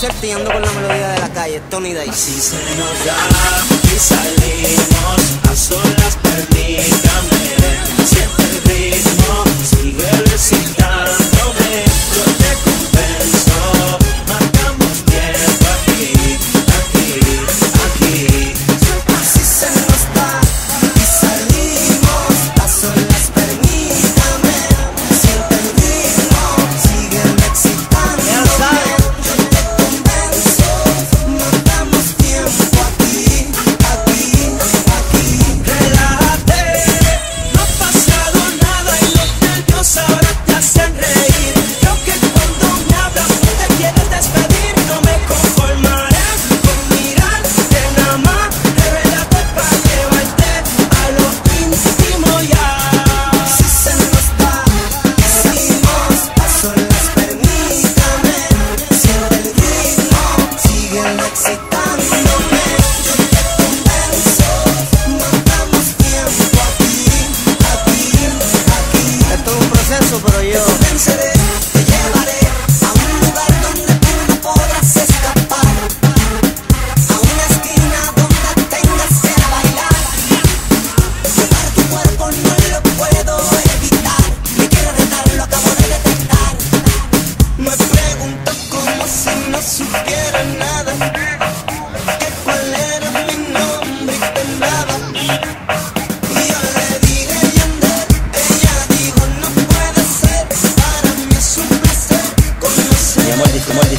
concierto con la melodía de la calle, Tony Dice. Así se nos da y salimos a solas, permítame. Siempre